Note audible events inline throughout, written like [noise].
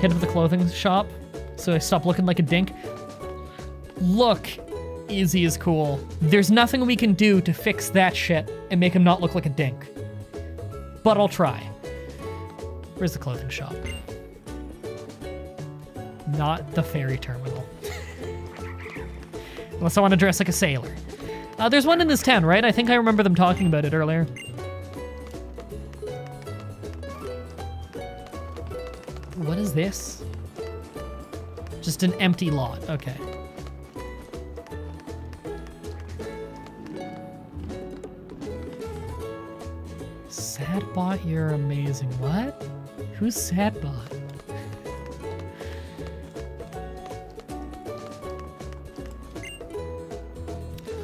hit up the clothing shop so I stop looking like a dink. Look, easy is cool. There's nothing we can do to fix that shit and make him not look like a dink. But I'll try. Where's the clothing shop? Not the ferry terminal. [laughs] Unless I want to dress like a sailor. Uh, there's one in this town, right? I think I remember them talking about it earlier. What is this? Just an empty lot. Okay. Sadbot, you're amazing. What? Who's Sadbot?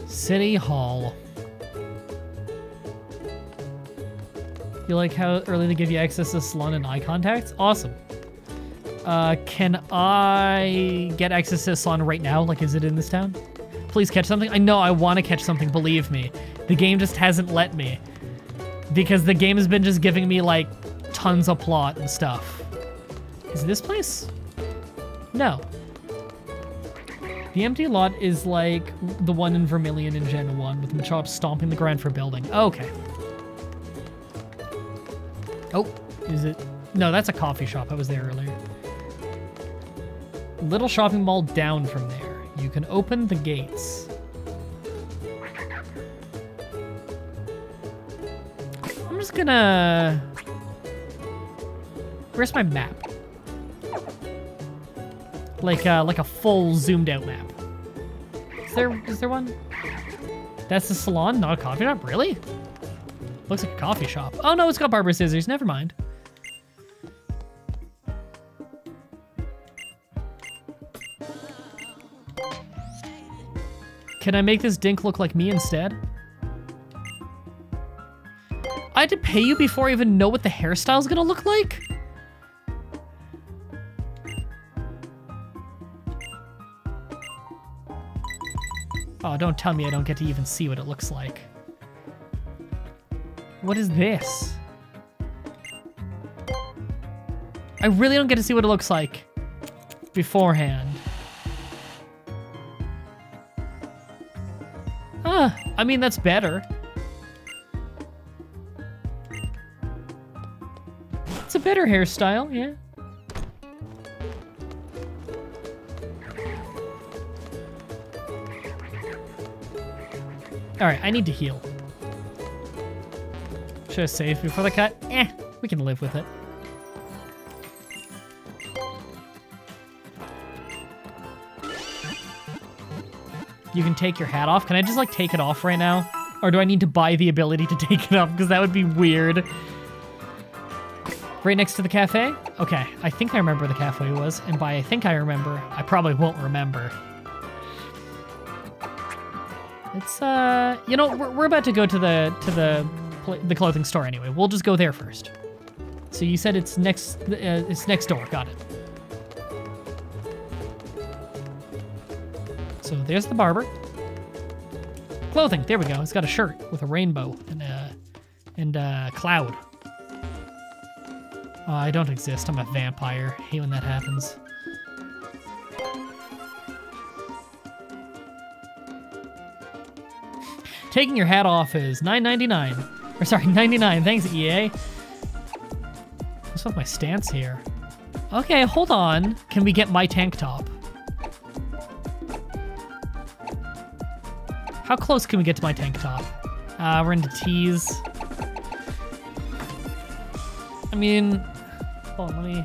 City Hall. You like how early they give you access to salon and eye contacts? Awesome. Uh, can I get the salon right now? Like, is it in this town? Please catch something. I know I want to catch something, believe me. The game just hasn't let me. Because the game has been just giving me, like, tons of plot and stuff. Is this place? No. The empty lot is like the one in Vermilion in Gen 1 with Machop stomping the ground for building. Okay. Oh, is it? No, that's a coffee shop. I was there earlier. Little shopping mall down from there. You can open the gates. I'm just gonna... Where's my map? Like, uh, like a full zoomed out map. Is there, is there one? That's the salon, not a coffee shop? Really? Looks like a coffee shop. Oh no, it's got barber scissors. Never mind. Can I make this dink look like me instead? I had to pay you before I even know what the hairstyle's gonna look like? Oh, don't tell me I don't get to even see what it looks like. What is this? I really don't get to see what it looks like beforehand. I mean, that's better. It's a better hairstyle, yeah. All right, I need to heal. Should I save before the cut? Eh, we can live with it. You can take your hat off. Can I just like take it off right now? Or do I need to buy the ability to [laughs] take it off? Because that would be weird. Right next to the cafe? Okay, I think I remember the cafe was. And by I think I remember, I probably won't remember. It's uh, you know, we're, we're about to go to the to the the clothing store anyway. We'll just go there first. So you said it's next uh, it's next door. Got it. So there's the barber. Clothing. There we go. It's got a shirt with a rainbow and a and a cloud. Oh, I don't exist. I'm a vampire. hate when that happens. Taking your hat off is $9.99. Or sorry, [laughs] 99 Thanks, EA. What's with my stance here? Okay, hold on. Can we get my tank top? How close can we get to my tank top? Uh, we're into tees. I mean, hold on, let me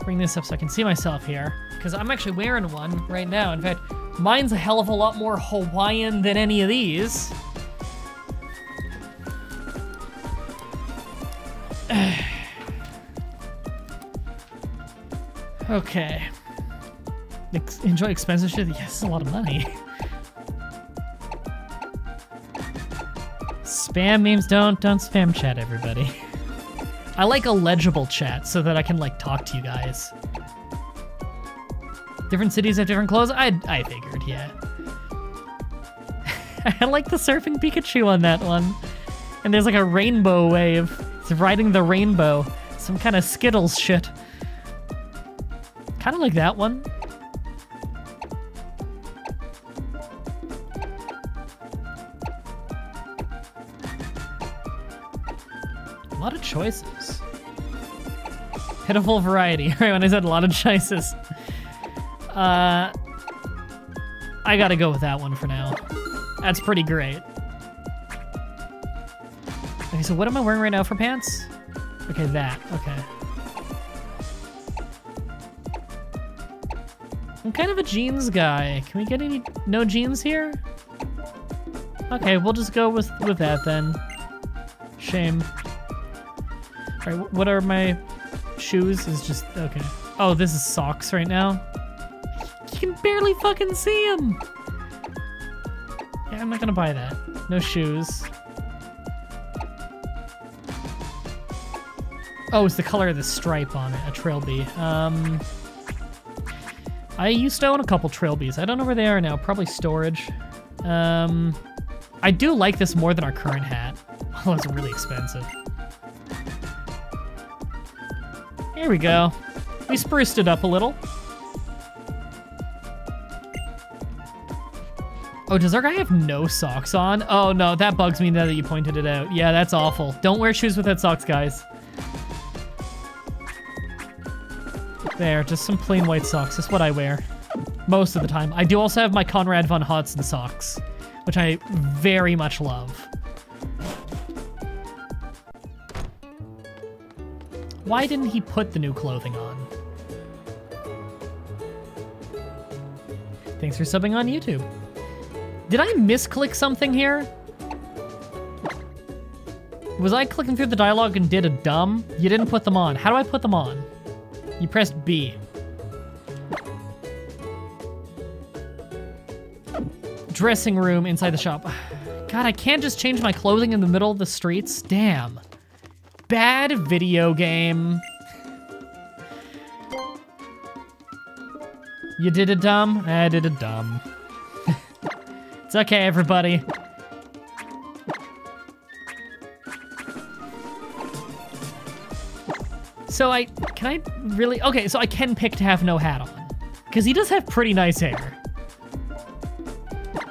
bring this up so I can see myself here. Because I'm actually wearing one right now. In fact, Mine's a hell of a lot more Hawaiian than any of these. [sighs] okay. Enjoy expensive shit? Yes, it's a lot of money. [laughs] spam memes don't don't spam chat everybody. I like a legible chat so that I can like talk to you guys. Different cities have different clothes? I, I figured, yeah. [laughs] I like the surfing Pikachu on that one. And there's like a rainbow wave. It's riding the rainbow. Some kind of Skittles shit. Kind of like that one. Choices. Pitiful variety. [laughs] Right when I said a lot of choices. Uh, I gotta go with that one for now. That's pretty great. Okay, so what am I wearing right now for pants? Okay, that. Okay. I'm kind of a jeans guy. Can we get any no jeans here? Okay, we'll just go with with that then. Shame. Right, what are my shoes? Is just okay. Oh, this is socks right now. You can barely fucking see them. Yeah, I'm not gonna buy that. No shoes. Oh, it's the color of the stripe on it, a Trilby. Um, I used to own a couple Trilbies. I don't know where they are now. Probably storage. Um, I do like this more than our current hat. [laughs] Oh, it's really expensive. Here we go. We spruced it up a little. Oh, does our guy have no socks on? Oh no, that bugs me now that you pointed it out. Yeah, that's awful. Don't wear shoes without socks, guys. There, just some plain white socks. That's what I wear. Most of the time. I do also have my Conrad von Hodson socks, which I very much love. Why didn't he put the new clothing on? Thanks for subbing on YouTube. Did I misclick something here? Was I clicking through the dialogue and did a dumb? You didn't put them on. How do I put them on? You pressed B. Dressing room inside the shop. God, I can't just change my clothing in the middle of the streets. Damn. Bad video game. You did a dumb? I did a dumb. [laughs] it's okay, everybody. So I, can I really, okay, so I can pick to have no hat on. Because he does have pretty nice hair.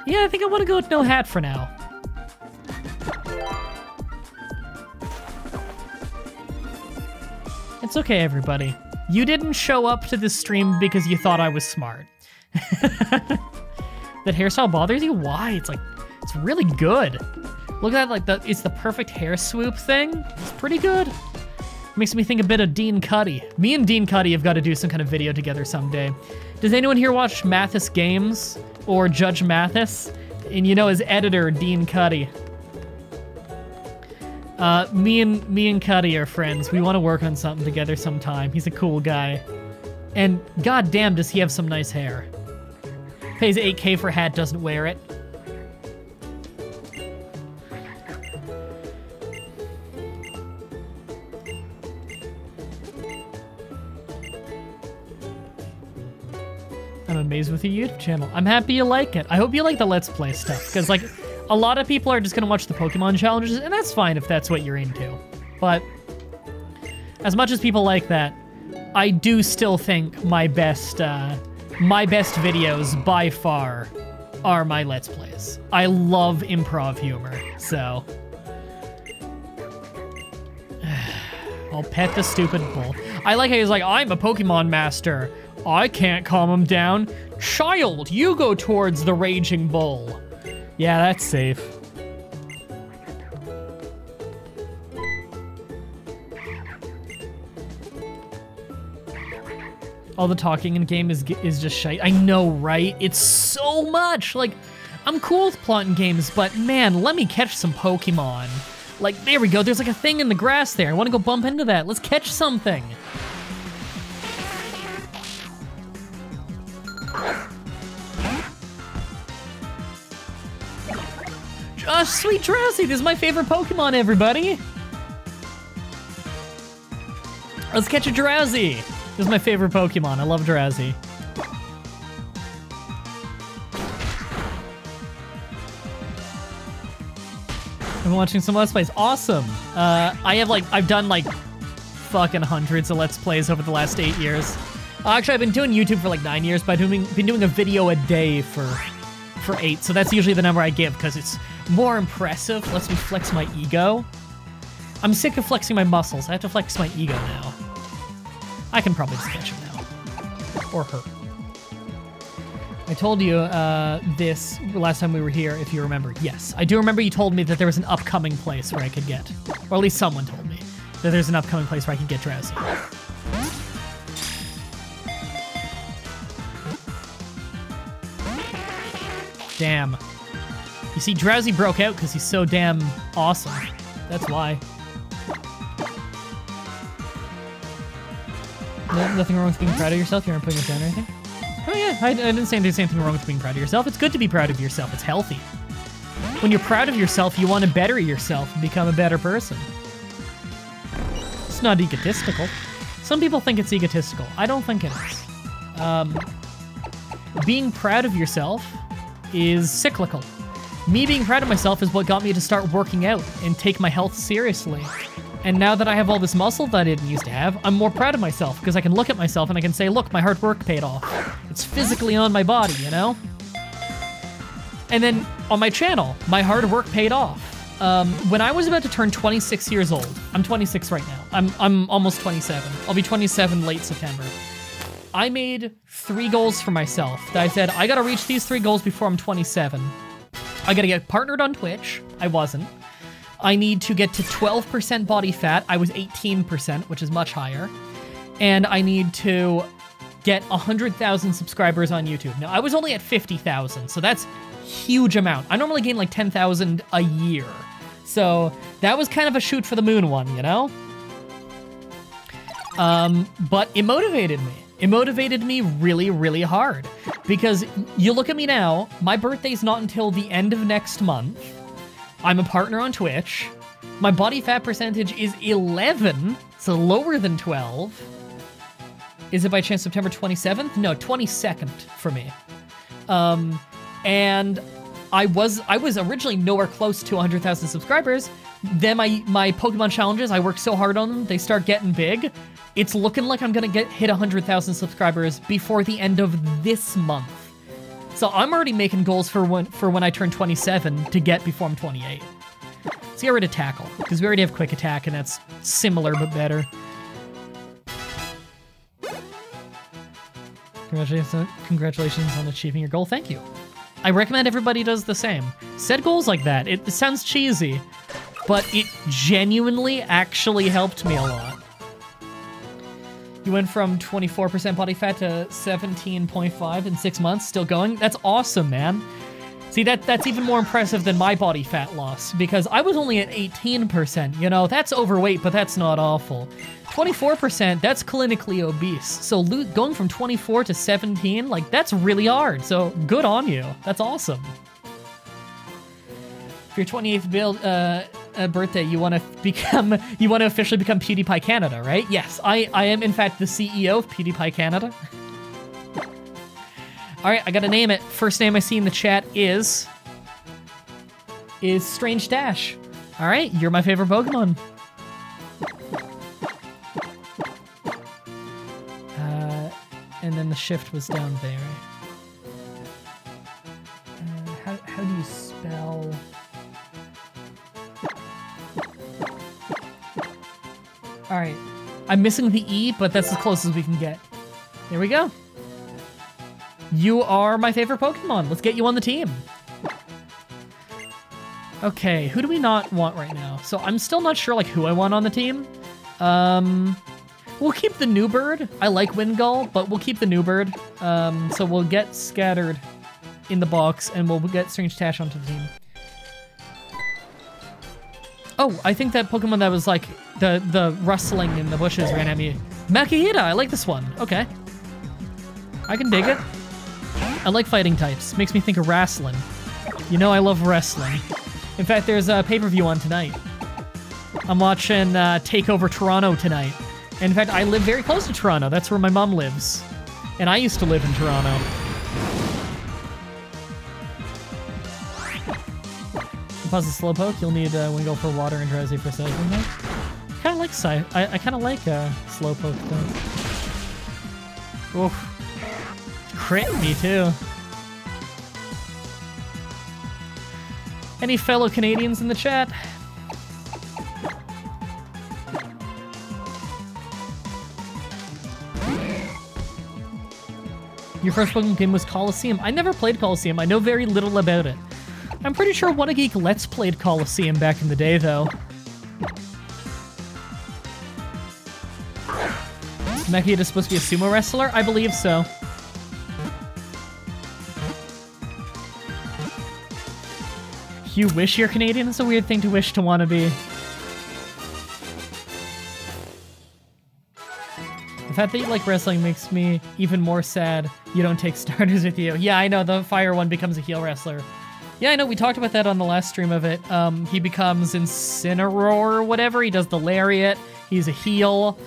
Yeah, I think I want to go with no hat for now. It's okay, everybody. You didn't show up to this stream because you thought I was smart. [laughs] that hairstyle bothers you? Why? It's like, it's really good. Look at that, like, the, it's the perfect hair swoop thing. It's pretty good. Makes me think a bit of Dean Cuddy. Me and Dean Cuddy have got to do some kind of video together someday. Does anyone here watch Mathas Games or Judge Mathis? And you know his editor, Dean Cuddy. Uh, me and me and Cuddy are friends. We want to work on something together sometime. He's a cool guy. And goddamn, does he have some nice hair. Pays 8k for hat, doesn't wear it. I'm amazed with your YouTube channel. I'm happy you like it. I hope you like the Let's Play stuff, because, like, a lot of people are just going to watch the Pokemon challenges, and that's fine if that's what you're into. But as much as people like that, I do still think my best, uh, my best videos by far are my Let's Plays. I love improv humor, so... [sighs] I'll pet the stupid bull. I like how he's like, I'm a Pokemon master. I can't calm him down. Child, you go towards the raging bull. Yeah, that's safe. All the talking in game is is just shite. I know, right? It's so much. Like, I'm cool with plotting games, but man, let me catch some Pokemon. Like, there we go. There's like a thing in the grass there. I want to go bump into that. Let's catch something. Oh, sweet! This is my favorite Pokemon, everybody! Let's catch a Drowzee! This is my favorite Pokemon. I love Drowzee. I'm watching some Let's Plays. Awesome! Uh, I have like, I've done like fucking hundreds of Let's Plays over the last eight years. Actually, I've been doing YouTube for like nine years, but I've been, been doing a video a day for for eight. So that's usually the number I give because it's more impressive. Lets me flex my ego. I'm sick of flexing my muscles. I have to flex my ego now. I can probably just catch him now. Or her. I told you uh, this last time we were here, if you remember. Yes, I do remember you told me that there was an upcoming place where I could get, or at least someone told me, that there's an upcoming place where I could get Drowzee. Damn. You see, Drowzee broke out because he's so damn awesome. That's why. No, nothing wrong with being proud of yourself? You aren't putting it down or anything? Oh yeah, I, I didn't say there's anything wrong with being proud of yourself. It's good to be proud of yourself. It's healthy. When you're proud of yourself, you want to better yourself and become a better person. It's not egotistical. Some people think it's egotistical. I don't think it is. Um, being proud of yourself is cyclical. Me being proud of myself is what got me to start working out and take my health seriously. And now that I have all this muscle that I didn't used to have, I'm more proud of myself because I can look at myself and I can say, look, my hard work paid off. It's physically on my body, you know? And then on my channel, my hard work paid off. Um, when I was about to turn 26 years old, I'm 26 right now. I'm, I'm almost 27. I'll be 27 late September. I made three goals for myself that I said, I gotta reach these three goals before I'm 27. I gotta get partnered on Twitch. I wasn't. I need to get to 12% body fat. I was 18%, which is much higher. And I need to get 100,000 subscribers on YouTube. Now, I was only at 50,000, so that's huge amount. I normally gain like 10,000 a year. So that was kind of a shoot for the moon one, you know? Um, but it motivated me. It motivated me really, really hard. Because you look at me now, my birthday's not until the end of next month. I'm a partner on Twitch. My body fat percentage is 11, so lower than 12. Is it by chance September 27th? No, 22nd for me. Um, and I was I was originally nowhere close to 100,000 subscribers. Then my my Pokemon challenges, I work so hard on them, they start getting big. It's looking like I'm gonna get hit 100,000 subscribers before the end of this month. So I'm already making goals for when for when I turn 27 to get before I'm 28. Let's get rid of tackle because we already have quick attack and that's similar but better. Congratulations, congratulations on achieving your goal. Thank you. I recommend everybody does the same. Set goals like that. It, it sounds cheesy, but it genuinely actually helped me a lot. You went from 24% body fat to 17.5 in six months, still going? That's awesome, man. See, that that's even more impressive than my body fat loss, because I was only at 18%. You know, that's overweight, but that's not awful. 24%, that's clinically obese. So going from 24 to 17, like, that's really hard. So good on you. That's awesome. For your 28th build, uh, birthday, you want to become, [laughs] you want to officially become PewDiePie Canada, right? Yes, I, I am in fact the CEO of PewDiePie Canada. [laughs] All right, I gotta name it. First name I see in the chat is is Strange Dash. All right, you're my favorite Pokemon. Uh, and then the shift was down there. All right, I'm missing the E, but that's as close as we can get. Here we go. You are my favorite Pokemon. Let's get you on the team. Okay, who do we not want right now? So I'm still not sure like who I want on the team. Um, we'll keep the new bird. I like Wingull, but we'll keep the new bird. Um, so we'll get Scattered in the box and we'll get Strange Tash onto the team. Oh, I think that Pokemon that was like the the rustling in the bushes ran at me. Makuhita, I like this one. Okay. I can dig it. I like fighting types. Makes me think of wrestling. You know I love wrestling. In fact, there's a pay-per-view on tonight. I'm watching uh, Takeover Toronto tonight. In fact, I live very close to Toronto. That's where my mom lives. And I used to live in Toronto. Pause the slowpoke. You'll need uh, Wingull for water and Drowzee for sizing. Kind of like I, I kind of like uh, slowpoke though. Oof. Crit me too. Any fellow Canadians in the chat? Your first Pokemon game was Colosseum. I never played Colosseum. I know very little about it. I'm pretty sure Wannagek Let's played Colosseum back in the day, though. Mekia is supposed to be a sumo wrestler? I believe so. You wish you're Canadian? It's a weird thing to wish to want to be. The fact that you like wrestling makes me even more sad you don't take starters with you. Yeah, I know, the fire one becomes a heel wrestler. Yeah, I know, we talked about that on the last stream of it. Um, he becomes Incineroar or whatever, he does the Lariat, he's a heel,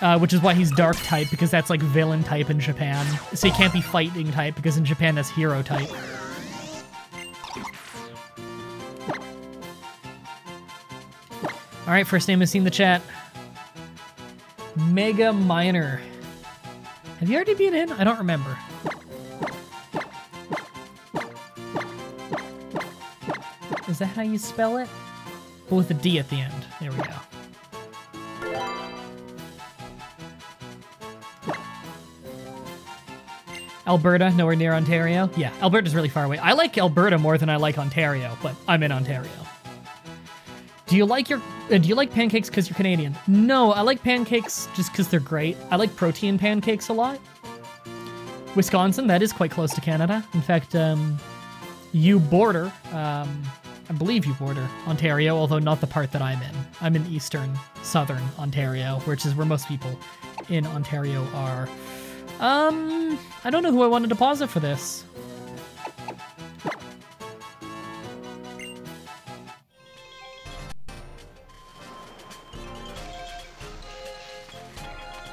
uh, which is why he's Dark type, because that's like villain type in Japan. So he can't be fighting type, because in Japan that's hero type. Alright, first name is seen the chat. Mega Miner. Have you already been in? I don't remember. Is that how you spell it? But with a D at the end. There we go. Alberta, nowhere near Ontario. Yeah, Alberta's really far away. I like Alberta more than I like Ontario, but I'm in Ontario. Do you like your uh, do you like pancakes because you're Canadian? No, I like pancakes just because they're great. I like protein pancakes a lot. Wisconsin, that is quite close to Canada. In fact, um, you border, um, I believe you border Ontario, although not the part that I'm in. I'm in eastern, southern Ontario, which is where most people in Ontario are. Um, I don't know who I want to deposit for this.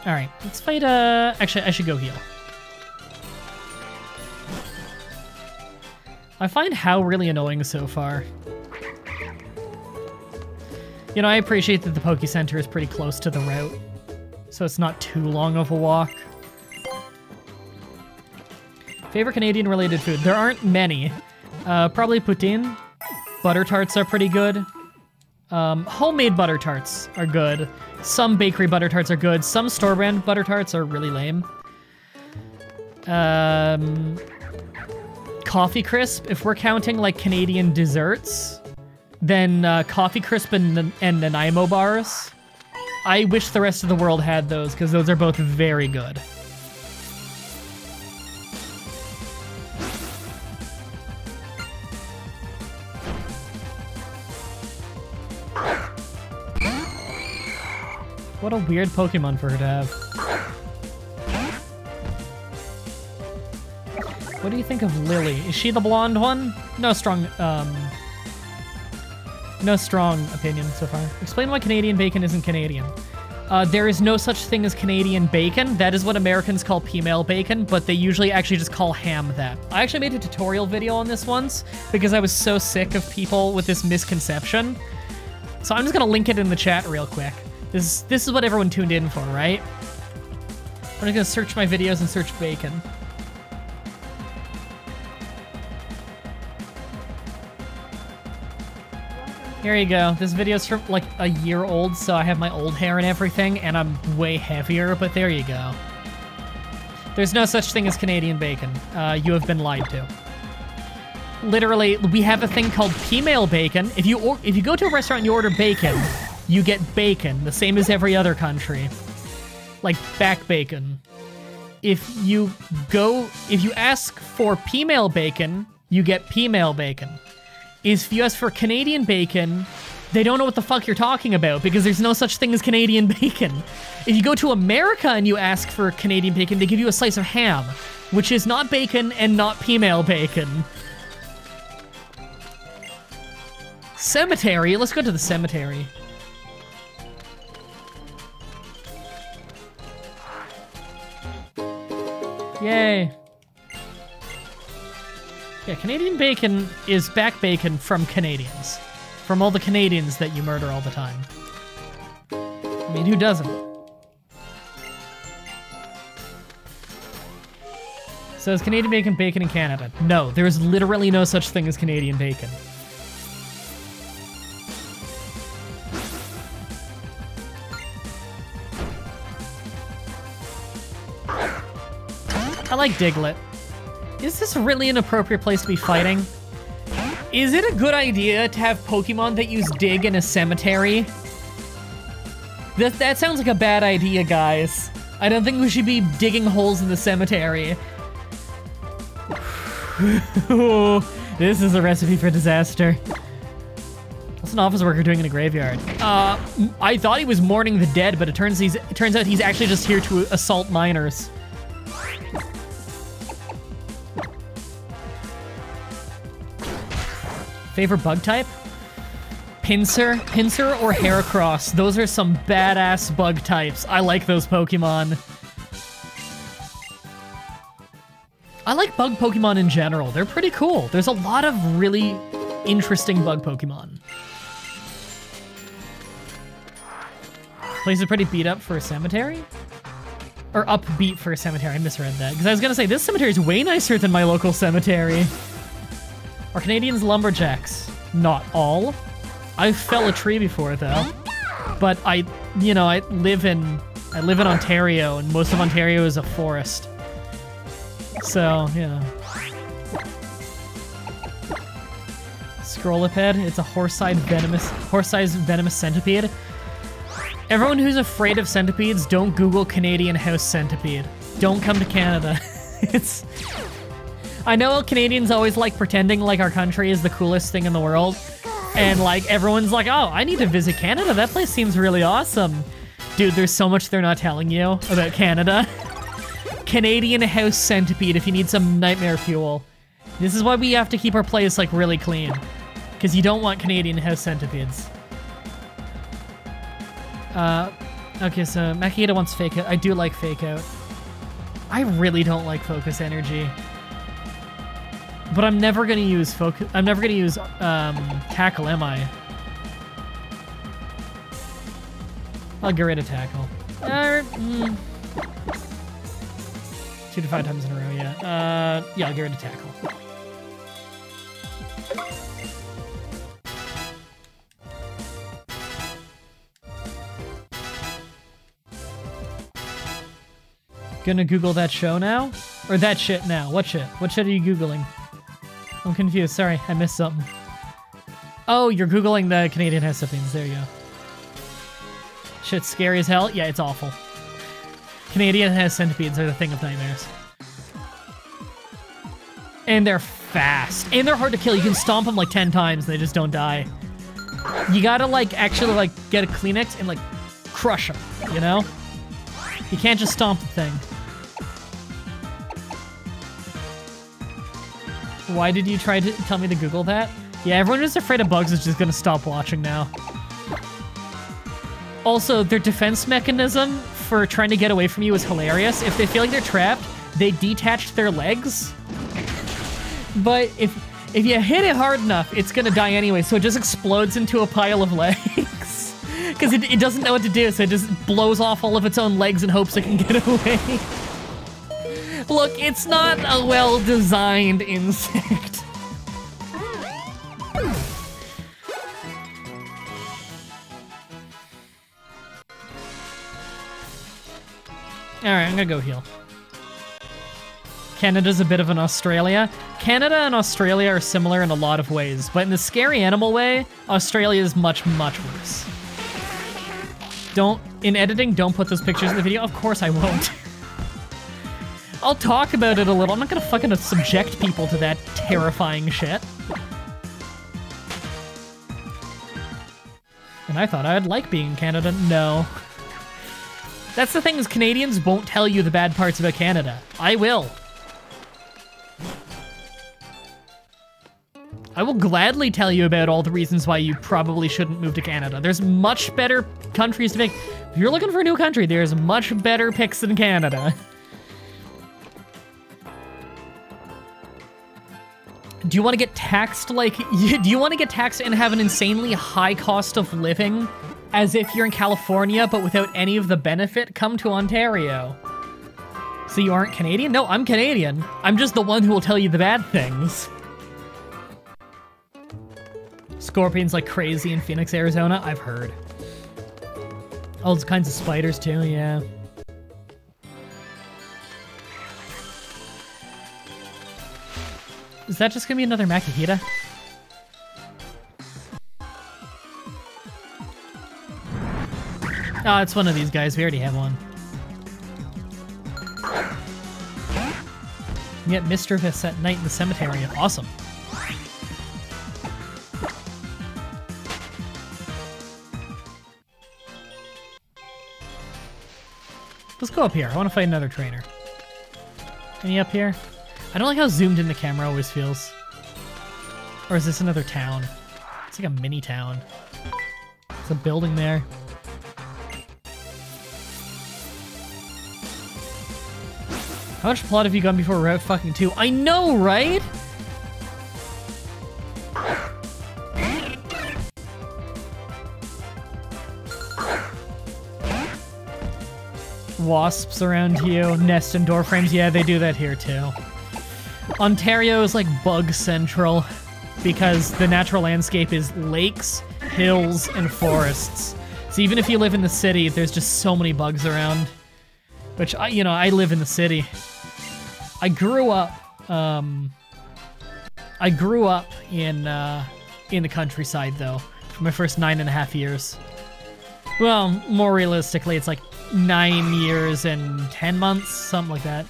All right, let's fight, uh, actually, I should go heal. I find Hau really annoying so far. You know, I appreciate that the Poke Center is pretty close to the route, so it's not too long of a walk. Favorite Canadian-related food? There aren't many. Uh, probably poutine. Butter tarts are pretty good. Um, homemade butter tarts are good. Some bakery butter tarts are good. Some store brand butter tarts are really lame. Um, coffee crisp. If we're counting like Canadian desserts, then uh, coffee crisp and, and Nanaimo bars. I wish the rest of the world had those because those are both very good. What a weird Pokemon for her to have. What do you think of Lillie? Is she the blonde one? No strong, um... No strong opinion so far. Explain why Canadian bacon isn't Canadian. Uh, there is no such thing as Canadian bacon. That is what Americans call peameal bacon, but they usually actually just call ham that. I actually made a tutorial video on this once because I was so sick of people with this misconception. So I'm just gonna link it in the chat real quick. This, this is what everyone tuned in for, right? I'm just gonna search my videos and search bacon. Here you go. This video's from like a year old, so I have my old hair and everything, and I'm way heavier, but there you go. There's no such thing as Canadian bacon. Uh, you have been lied to. Literally, we have a thing called peameal bacon. If you or if you go to a restaurant and you order bacon, you get bacon, the same as every other country. Like back bacon. If you go, if you ask for peameal bacon, you get peameal bacon. If you ask for Canadian bacon, they don't know what the fuck you're talking about because there's no such thing as Canadian [laughs] bacon. If you go to America and you ask for Canadian bacon, they give you a slice of ham, which is not bacon and not peameal bacon. Cemetery? Let's go to the cemetery. Yay. Yeah, Canadian bacon is back bacon from Canadians. From all the Canadians that you murder all the time. I mean, who doesn't? So is Canadian bacon bacon in Canada? No, there is literally no such thing as Canadian bacon. I like Diglett. Is this really an appropriate place to be fighting? Is it a good idea to have Pokemon that use dig in a cemetery? That, that sounds like a bad idea, guys. I don't think we should be digging holes in the cemetery. [laughs] this is a recipe for disaster. What's an office worker doing in a graveyard? Uh, I thought he was mourning the dead, but it turns he's it turns out he's actually just here to assault miners. Favorite bug type? Pinsir, Pinsir or Heracross. Those are some badass bug types. I like those Pokemon. I like bug Pokemon in general. They're pretty cool. There's a lot of really interesting bug Pokemon. Place is pretty beat up for a cemetery? Or upbeat for a cemetery. I misread that. Because I was going to say, this cemetery is way nicer than my local cemetery. Are Canadians lumberjacks? Not all. I fell a tree before though. But I, you know, I live in I live in Ontario and most of Ontario is a forest. So, yeah. Scrolloped, it's a horse-sized venomous horse-sized venomous centipede. Everyone who's afraid of centipedes, don't Google Canadian house centipede. Don't come to Canada. [laughs] it's I know Canadians always like pretending like our country is the coolest thing in the world. And like everyone's like, oh, I need to visit Canada. That place seems really awesome. Dude, there's so much they're not telling you about Canada. [laughs] Canadian house centipede if you need some nightmare fuel. This is why we have to keep our place like really clean. Because you don't want Canadian house centipedes. Uh, okay, so Makuhita wants fake out. I do like fake out. I really don't like focus energy. But I'm never gonna use focus. I'm never gonna use um, tackle, am I? I'll get rid of tackle. Mm, two to five times in a row, yeah. Uh, yeah, I'll get rid of tackle. Gonna Google that show now? Or that shit now? What shit? What shit are you Googling? I'm confused. Sorry, I missed something. Oh, you're Googling the Canadian Hexapenes. There you go. Shit's scary as hell. Yeah, it's awful. Canadian has centipedes are the thing of nightmares. And they're fast. And they're hard to kill. You can stomp them like 10 times and they just don't die. You gotta like actually like get a Kleenex and like crush them, you know? You can't just stomp the thing. Why did you try to tell me to Google that? Yeah, everyone who's afraid of bugs is just gonna stop watching now. Also, their defense mechanism for trying to get away from you is hilarious. If they feel like they're trapped, they detach their legs. But if if you hit it hard enough, it's gonna die anyway, so it just explodes into a pile of [laughs] legs. Because it, it doesn't know what to do, so it just blows off all of its own legs and hopes it can get [laughs] away. Look, it's not a well-designed insect. Alright, I'm gonna go heal. Canada's a bit of an Australia. Canada and Australia are similar in a lot of ways, but in the scary animal way, Australia is much, much worse. Don't, in editing, don't put those pictures in the video. Of course I won't. [laughs] I'll talk about it a little. I'm not gonna fucking subject people to that terrifying shit. And I thought I'd like being in Canada. No. That's the thing is Canadians won't tell you the bad parts about Canada. I will. I will gladly tell you about all the reasons why you probably shouldn't move to Canada. There's much better countries to pick. If you're looking for a new country, there's much better picks than Canada. [laughs] Do you want to get taxed like, [laughs] do you want to get taxed and have an insanely high cost of living? As if you're in California, but without any of the benefit? Come to Ontario. So you aren't Canadian? No, I'm Canadian. I'm just the one who will tell you the bad things. Scorpions like crazy in Phoenix, Arizona? I've heard. All kinds of spiders too, yeah. Is that just gonna be another Makuhita? Oh, ah, it's one of these guys. We already have one. You get Misdreavus at night in the cemetery. Awesome. Let's go up here. I want to fight another trainer. Any up here? I don't like how zoomed in the camera always feels. Or is this another town? It's like a mini town. There's a building there. How much plot have you gone before Route fucking 2? I know, right? Wasps around you, nest in door frames. Yeah, they do that here too. Ontario is like bug central because the natural landscape is lakes, hills, and forests. So even if you live in the city, there's just so many bugs around. Which, I, you know, I live in the city. I grew up, um, I grew up in, uh, in the countryside, though, for my first nine and a half years. Well, more realistically, it's like nine years and ten months, something like that.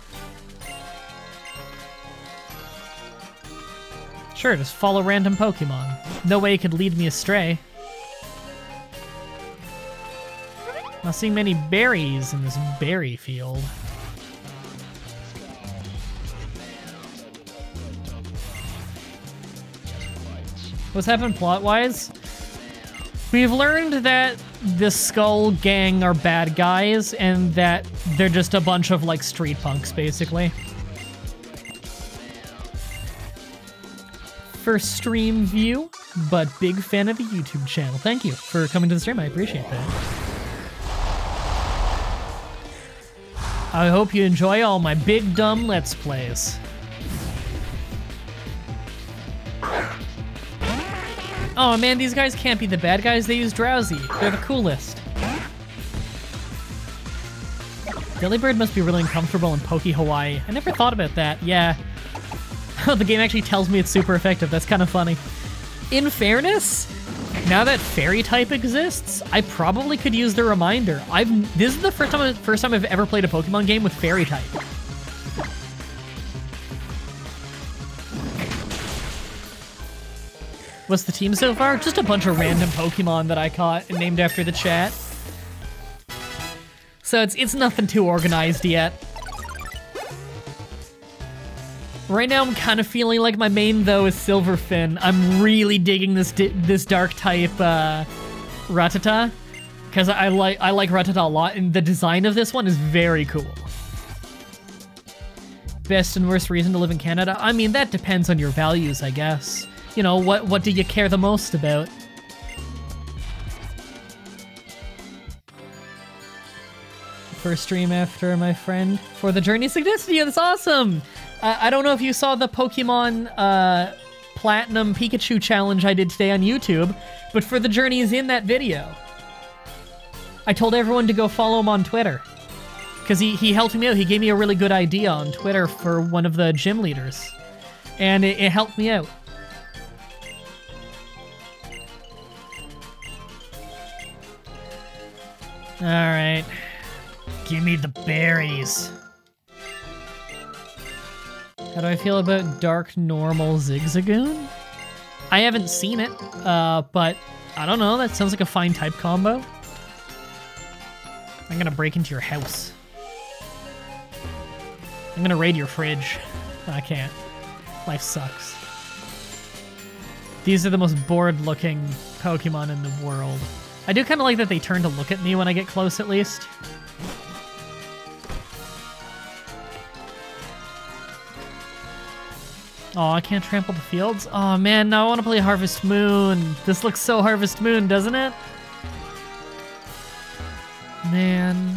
Sure, just follow random Pokemon. No way it could lead me astray. Not seeing many berries in this berry field. What's happened plot-wise? We've learned that the Skull Gang are bad guys and that they're just a bunch of, like, street punks, basically. First stream view, but big fan of the YouTube channel. Thank you for coming to the stream. I appreciate that. I hope you enjoy all my big dumb Let's Plays. Oh man, these guys can't be the bad guys. They use Drowzee. They're the coolest. Delibird must be really uncomfortable in Poke Hawaii. I never thought about that. Yeah. [laughs] the game actually tells me it's super effective. That's kind of funny. In fairness, now that Fairy type exists, I probably could use the reminder. I've this is the first time first time I've ever played a Pokemon game with Fairy type. What's the team so far? Just a bunch of random Pokemon that I caught and named after the chat. So it's it's nothing too organized yet. Right now I'm kind of feeling like my main though is Silverfin. I'm really digging this this dark type uh, Rattata because I like I like Rattata a lot and the design of this one is very cool. Best and worst reason to live in Canada? I mean that depends on your values, I guess you know, what, what do you care the most about? First stream after my friend for the Journey Signicity. That's awesome! I don't know if you saw the Pokemon uh, Platinum Pikachu challenge I did today on YouTube, but for the journeys in that video, I told everyone to go follow him on Twitter. Because he, he helped me out. He gave me a really good idea on Twitter for one of the gym leaders. And it, it helped me out. Alright. Give me the berries. How do I feel about Dark Normal Zigzagoon? I haven't seen it, uh, but I don't know. That sounds like a fine type combo. I'm gonna break into your house. I'm gonna raid your fridge. I can't. Life sucks. These are the most bored looking Pokemon in the world. I do kind of like that they turn to look at me when I get close, at least. Oh, I can't trample the fields? Oh man, now I want to play Harvest Moon. This looks so Harvest Moon, doesn't it? Man.